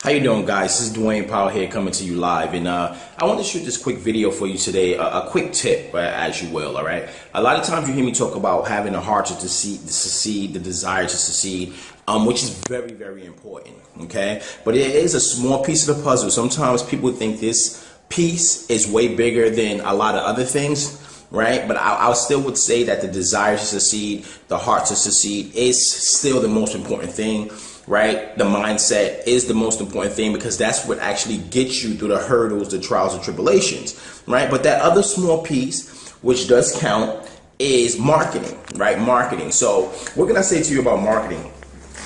How you doing, guys? This is Dwayne Pyle here coming to you live, and uh, I want to shoot this quick video for you today, a, a quick tip, uh, as you will. All right. A lot of times you hear me talk about having a heart to succeed, to succeed the desire to succeed, um, which is very, very important. Okay, but it is a small piece of the puzzle. Sometimes people think this piece is way bigger than a lot of other things right? But I, I, still would say that the desire to succeed, the heart to succeed, is still the most important thing right? The mindset is the most important thing because that's what actually gets you through the hurdles, the trials, and tribulations, right? But that other small piece, which does count, is marketing, right? Marketing. So, what can I say to you about marketing?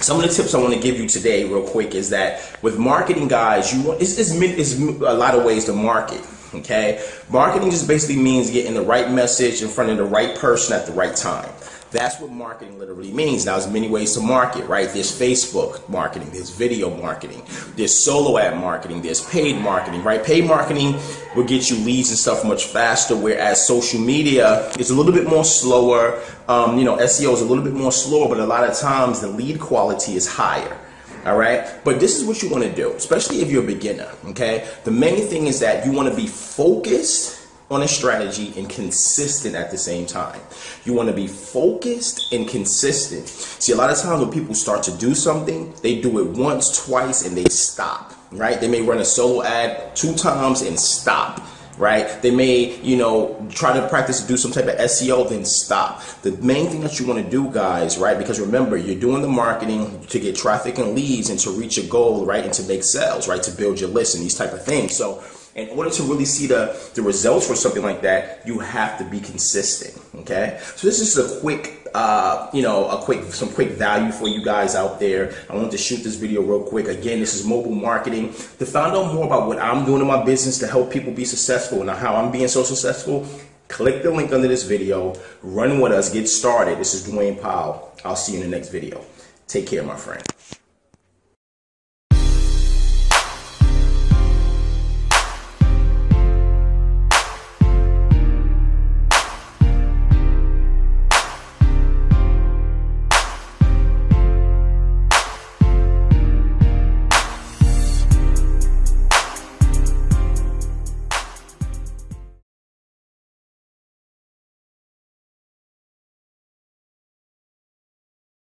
Some of the tips I want to give you today, real quick, is that with marketing, guys, you want it's, it's, it's a lot of ways to market. Okay, marketing just basically means getting the right message in front of the right person at the right time. That's what marketing literally means. Now, there's many ways to market, right? There's Facebook marketing, there's video marketing, there's solo ad marketing, there's paid marketing, right? Paid marketing will get you leads and stuff much faster, whereas social media is a little bit more slower. Um, you know, SEO is a little bit more slower, but a lot of times the lead quality is higher. All right. But this is what you want to do, especially if you're a beginner. Okay. The main thing is that you want to be focused on a strategy and consistent at the same time. You want to be focused and consistent. See, a lot of times when people start to do something, they do it once, twice, and they stop, right? They may run a solo ad two times and stop right? They may, you know, try to practice to do some type of SEO, then stop. The main thing that you want to do, guys, right? Because remember, you're doing the marketing to get traffic and leads and to reach a goal, right? And to make sales, right? To build your list and these type of things. So in order to really see the, the results for something like that, you have to be consistent. Okay. So this is a quick, uh, you know, a quick, some quick value for you guys out there. I want to shoot this video real quick. Again, this is mobile marketing. To find out more about what I'm doing in my business to help people be successful and how I'm being so successful, click the link under this video. Run with us. Get started. This is Dwayne Pyle. I'll see you in the next video. Take care, my friend.